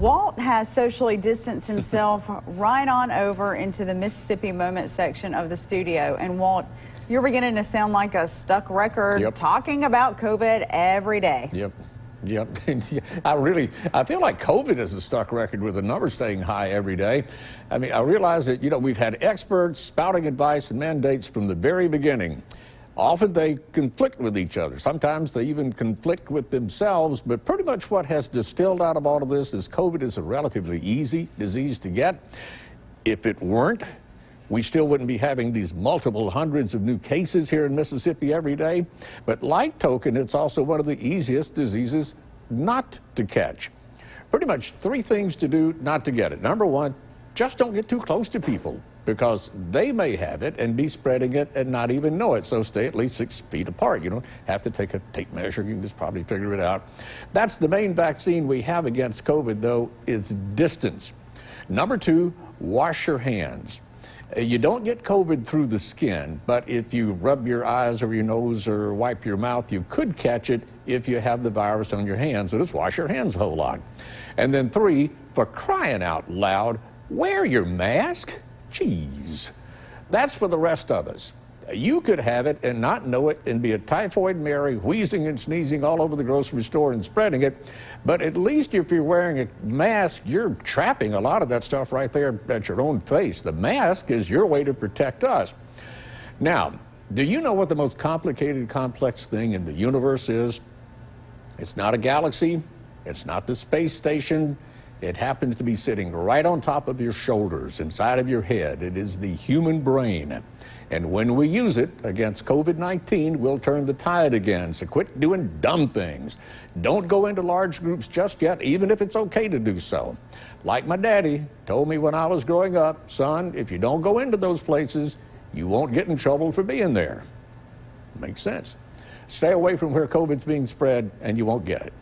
Walt has socially distanced himself right on over into the Mississippi Moment section of the studio. And Walt, you're beginning to sound like a stuck record Yep. talking about COVID every day. Yep. Yep. I really, I feel like COVID is a stuck record with the numbers staying high every day. I mean, I realize that, you know, we've had experts spouting advice and mandates from the very beginning. Often they conflict with each other. Sometimes they even conflict with themselves. But pretty much what has distilled out of all of this is COVID is a relatively easy disease to get. If it weren't, we still wouldn't be having these multiple hundreds of new cases here in Mississippi every day. But like token, it's also one of the easiest diseases not to catch. Pretty much three things to do not to get it. Number one, just don't get too close to people because they may have it and be spreading it and not even know it. So stay at least six feet apart. You don't have to take a tape measure. You can just probably figure it out. That's the main vaccine we have against COVID, though, is distance. Number two, wash your hands. Uh, You don't get COVID through the skin, but if you rub your eyes or your nose or wipe your mouth, you could catch it if you have the virus on your hands. So just wash your hands a whole lot. And then three, for crying out loud, wear your mask. Jeez. That's for the rest of us. You could have it and not know it and be a typhoid Mary, wheezing and sneezing all over the grocery store and spreading it. But at least if you're wearing a mask, you're trapping a lot of that stuff right there at your own face. The mask is your way to protect us. Now, do you know what the most complicated, complex thing in the universe is? It's not a galaxy, it's not the space station. It happens to be sitting right on top of your shoulders, inside of your head. It is the human brain. And when we use it against COVID 19, we'll turn the tide again. So quit doing dumb things. Don't go into large groups just yet, even if it's okay to do so. Like my daddy told me when I was growing up, son, if you don't go into those places, you won't get in trouble for being there. Makes sense. Stay away from where COVID's being spread, and you won't get it.